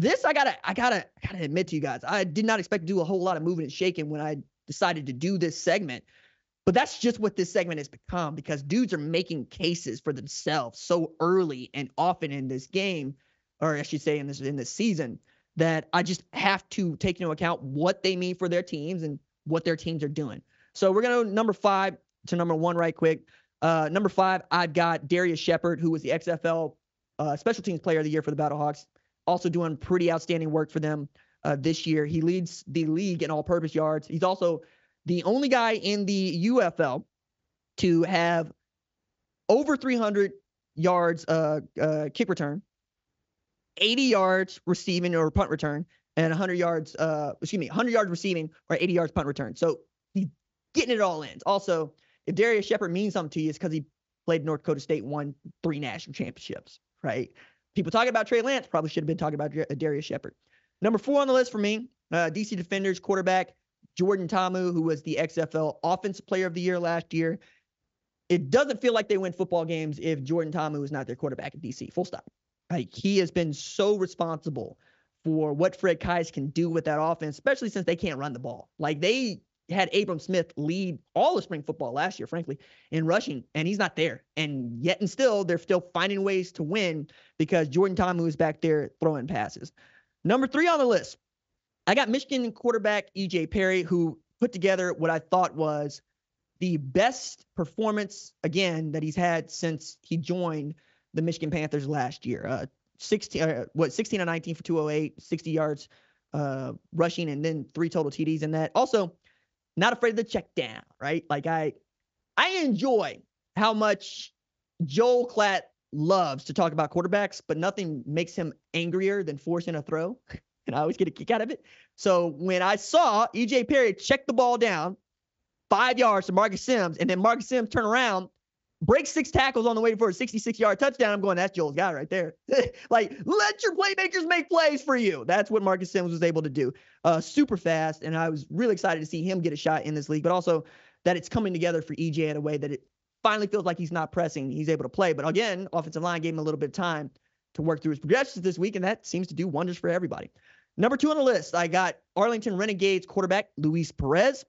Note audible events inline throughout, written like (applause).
this I gotta I gotta I gotta admit to you guys, I did not expect to do a whole lot of moving and shaking when I decided to do this segment. But that's just what this segment has become because dudes are making cases for themselves so early and often in this game, or I should say in this in this season, that I just have to take into account what they mean for their teams and what their teams are doing. So we're gonna go number five to number one right quick. Uh, number five, I've got Darrius Shepherd, who was the XFL uh, Special Teams Player of the Year for the Battlehawks also doing pretty outstanding work for them uh, this year. He leads the league in all purpose yards. He's also the only guy in the UFL to have over 300 yards uh, uh, kick return, 80 yards receiving or punt return, and 100 yards, uh, excuse me, 100 yards receiving or 80 yards punt return. So he's getting it all in. Also, if Darrius Shepherd means something to you, it's because he played North Dakota State, won three national championships, right? People talking about Trey Lance probably should have been talking about Darrius Shepherd. Number four on the list for me, uh, DC Defenders quarterback Jordan Ta'amu, who was the XFL Offensive Player of the Year last year. It doesn't feel like they win football games if Jordan Ta'amu is not their quarterback at DC. Full stop. Like he has been so responsible for what Fred Kise can do with that offense, especially since they can't run the ball. Like they had Abram Smith lead all of spring football last year, frankly, in rushing, and he's not there. And yet and still, they're still finding ways to win because Jordan Ta'amu is back there throwing passes. Number three on the list, I got Michigan quarterback EJ Perry, who put together what I thought was the best performance again that he's had since he joined the Michigan Panthers last year. Uh, 16, uh, what 16 and 19 for 208, 60 yards uh, rushing, and then three total TDs in that. Also, not afraid of the check down, right? Like I I enjoy how much Joel Klatt loves to talk about quarterbacks, but nothing makes him angrier than forcing a throw. (laughs) and I always get a kick out of it. So when I saw EJ Perry check the ball down five yards to Marcus Sims, and then Marcus Sims turn around break six tackles on the way for a 66 yard touchdown. I'm going, that's Joel's guy right there. (laughs) like, let your playmakers make plays for you. That's what Marcus Sims was able to do. Uh, super fast. And I was really excited to see him get a shot in this league, but also that it's coming together for EJ in a way that it finally feels like he's not pressing. He's able to play. But again, offensive line gave him a little bit of time to work through his progressions this week, and that seems to do wonders for everybody. Number two on the list, I got Arlington Renegades quarterback Luis Perez.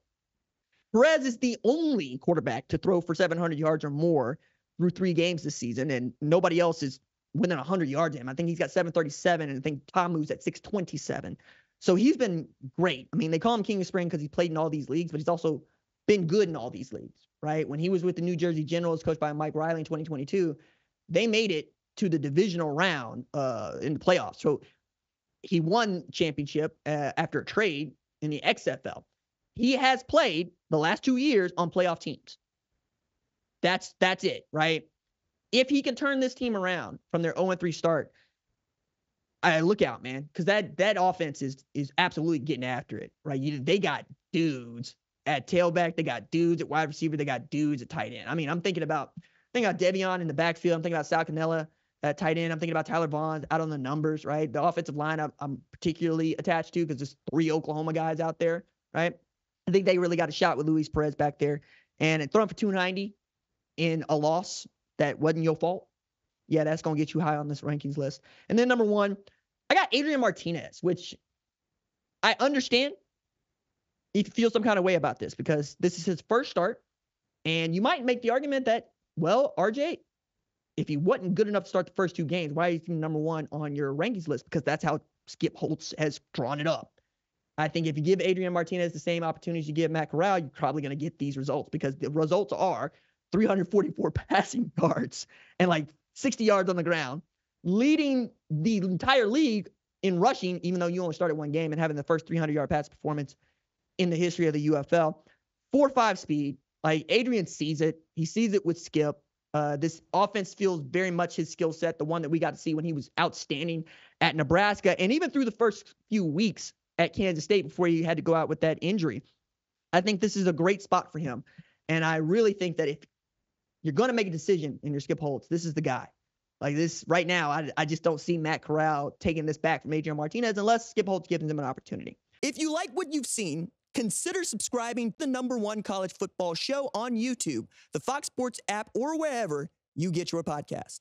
Perez is the only quarterback to throw for 700 yards or more through three games this season, and nobody else is within 100 yards of him. I think he's got 737, and I think Ta'amu's at 627. So he's been great. I mean, they call him King of Spring because he's played in all these leagues, but he's also been good in all these leagues, right? When he was with the New Jersey Generals, coached by Mike Riley in 2022, they made it to the divisional round uh, in the playoffs. So he won championship uh, after a trade in the XFL he has played the last two years on playoff teams. That's that's it, right? If he can turn this team around from their 0-3 start, I look out, man, because that that offense is is absolutely getting after it, right? You, they got dudes at tailback, they got dudes at wide receiver, they got dudes at tight end. I mean, I'm thinking about thinking about De'Veon in the backfield. I'm thinking about Sal Cannella at tight end. I'm thinking about Tyler Vaughn out on the numbers, right? The offensive line I'm, I'm particularly attached to because there's three Oklahoma guys out there, right? I think they really got a shot with Luis Perez back there. And throwing for 290 in a loss that wasn't your fault. Yeah, that's going to get you high on this rankings list. And then number one, I got Adrian Martinez, which I understand if you feel some kind of way about this because this is his first start. And you might make the argument that, well, RJ, if he wasn't good enough to start the first two games, why is he number one on your rankings list? Because that's how Skip Holtz has drawn it up. I think if you give Adrian Martinez the same opportunities you give Matt Corral, you're probably going to get these results because the results are 344 (laughs) passing yards and like 60 yards on the ground, leading the entire league in rushing, even though you only started one game and having the first 300 yard pass performance in the history of the UFL. 4 5 speed. Like Adrian sees it. He sees it with Skip. Uh, this offense feels very much his skill set, the one that we got to see when he was outstanding at Nebraska. And even through the first few weeks at Kansas State before he had to go out with that injury. I think this is a great spot for him. And I really think that if you're going to make a decision in your Skip Holtz, this is the guy. Like this right now, I, I just don't see Matt Corral taking this back from Adrian Martinez unless Skip Holtz gives him an opportunity. If you like what you've seen, consider subscribing to the number one college football show on YouTube, the Fox Sports app, or wherever you get your podcast.